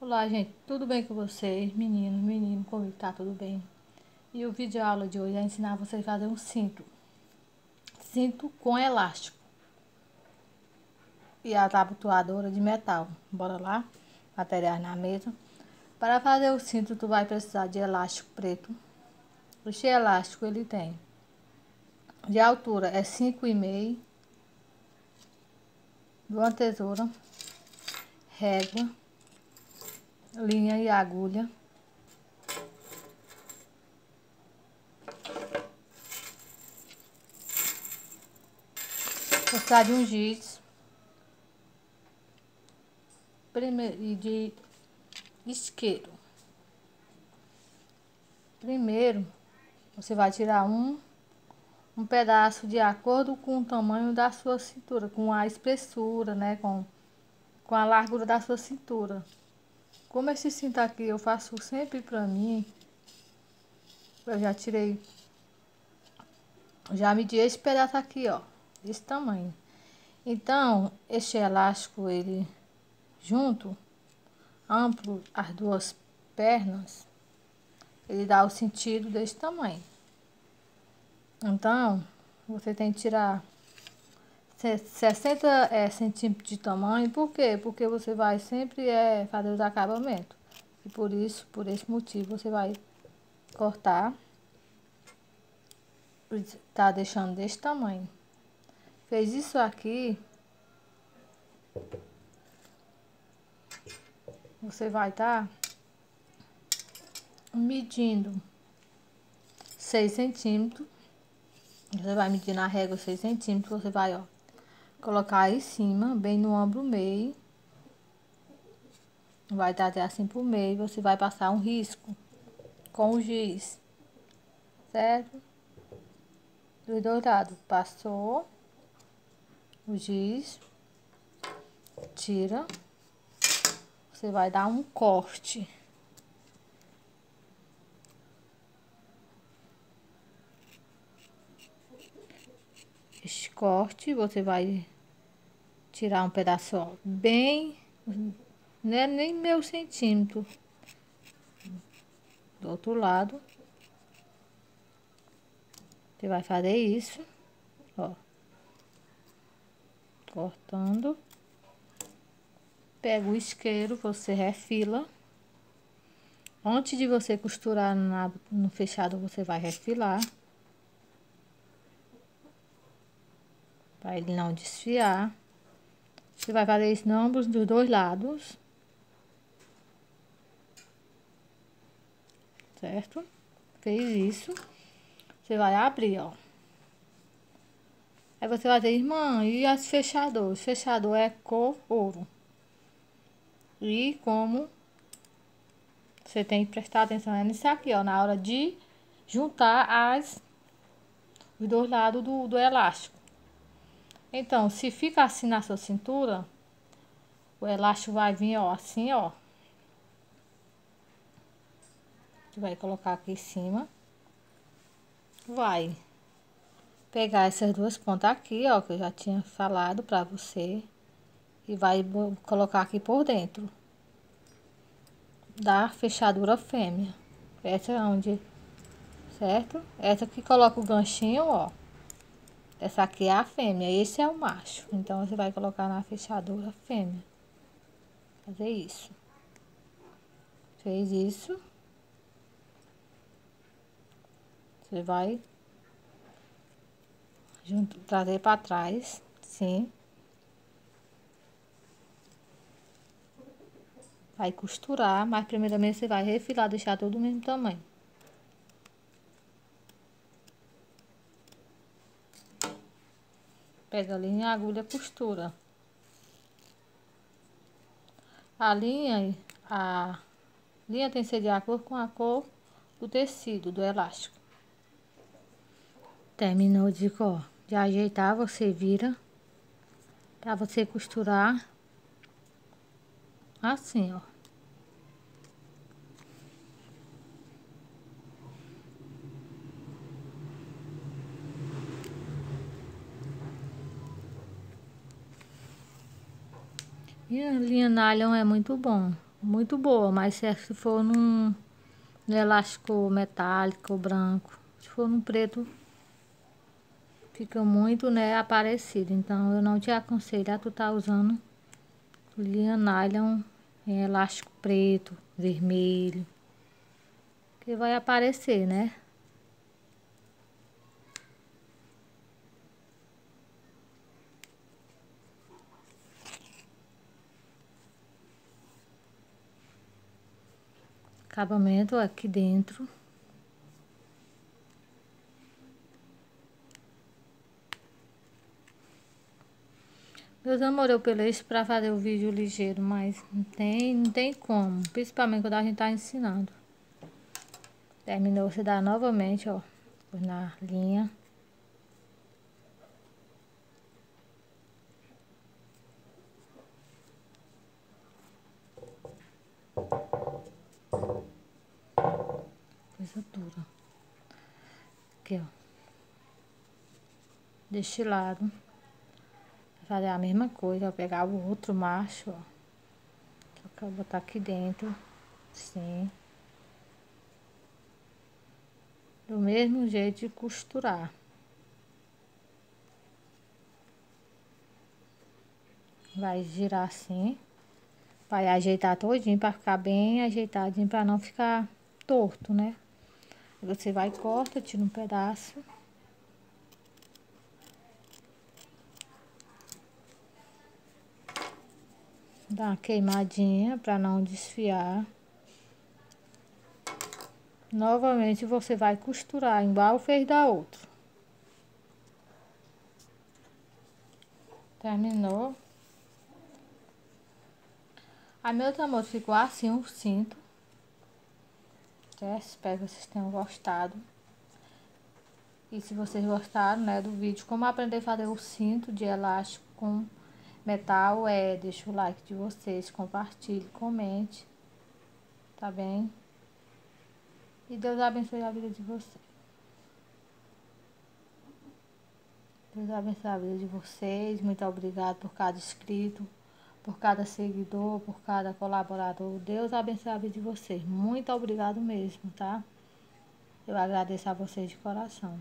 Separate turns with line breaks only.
Olá, gente, tudo bem com vocês? Meninos, menino, comigo tá tudo bem? E o vídeo aula de hoje é ensinar vocês a fazer um cinto. Cinto com elástico. E a tabutuadora de metal. Bora lá? Materiais na mesa. Para fazer o cinto, tu vai precisar de elástico preto. Este elástico ele tem de altura é 5,5 uma tesoura, régua, linha e agulha. Precisar de um giz. Primeiro, de isqueiro. Primeiro, você vai tirar um um pedaço de acordo com o tamanho da sua cintura, com a espessura, né, com, com a largura da sua cintura. Como esse cinto aqui eu faço sempre pra mim, eu já tirei, já medi esse pedaço aqui, ó, desse tamanho. Então, este elástico, ele junto, amplo, as duas pernas, ele dá o sentido desse tamanho. Então, você tem que tirar 60 é, centímetros de tamanho. Por quê? Porque você vai sempre é, fazer os acabamentos. E por isso, por esse motivo, você vai cortar. Tá deixando desse tamanho. Fez isso aqui. Você vai estar tá medindo 6 centímetros você vai medir na régua 6 centímetros, você vai, ó, colocar aí em cima, bem no ombro meio. Vai dar até assim por meio, você vai passar um risco com o giz, certo? Dos dois passou o giz, tira, você vai dar um corte. Este corte, você vai tirar um pedaço ó, bem, não é nem meio centímetro. Do outro lado, você vai fazer isso, ó, cortando. Pega o isqueiro, você refila. Antes de você costurar no fechado, você vai refilar. Para ele não desfiar. Você vai fazer isso em ambos dos dois lados. Certo? Fez isso. Você vai abrir, ó. Aí você vai dizer, irmã, e as fechadoras? Fechador é cor ouro. E como você tem que prestar atenção é nisso aqui, ó, na hora de juntar as os dois lados do, do elástico. Então, se fica assim na sua cintura, o elástico vai vir, ó, assim, ó. Vai colocar aqui em cima. Vai pegar essas duas pontas aqui, ó, que eu já tinha falado pra você. E vai colocar aqui por dentro. Da fechadura fêmea. Essa é onde, certo? Essa que coloca o ganchinho, ó. Essa aqui é a fêmea, esse é o macho. Então, você vai colocar na fechadura fêmea. Fazer isso. Fez isso. Você vai junto, trazer para trás, sim. Vai costurar, mas primeiramente você vai refilar, deixar todo o mesmo tamanho. Pega a linha, a agulha, costura. A linha, a linha tem que ser de acordo com a cor do tecido, do elástico. Terminou de, ó, de ajeitar, você vira para você costurar assim, ó. E a linha nylon é muito bom. muito boa, mas se for num, num elástico metálico, branco, se for num preto, fica muito, né, aparecido. Então, eu não te aconselho a tu tá usando linha nylon em elástico preto, vermelho, que vai aparecer, né? Acabamento aqui dentro. Meus amores, eu pelei pra fazer o vídeo ligeiro, mas não tem, não tem como. Principalmente quando a gente tá ensinando. Terminou, você dá novamente, ó, na linha. Coisa dura. Aqui, ó. Deste lado. Fazer a mesma coisa, vou pegar o outro macho, ó. Só que eu vou botar aqui dentro, assim. Do mesmo jeito de costurar. Vai girar assim. Vai ajeitar todinho para ficar bem ajeitadinho, para não ficar torto, né? Você vai corta, tira um pedaço. Dá uma queimadinha para não desfiar. Novamente você vai costurar igual fez da outra. Terminou. Aí, meu amor, ficou assim o cinto podcast. Espero que vocês tenham gostado. E se vocês gostaram, né, do vídeo como aprender a fazer o cinto de elástico com metal, é, deixa o like de vocês, compartilhe, comente, tá bem? E Deus abençoe a vida de vocês. Deus abençoe a vida de vocês. Muito obrigado por cada inscrito por cada seguidor, por cada colaborador. Deus abençoe a vida de vocês. Muito obrigado mesmo, tá? Eu agradeço a vocês de coração.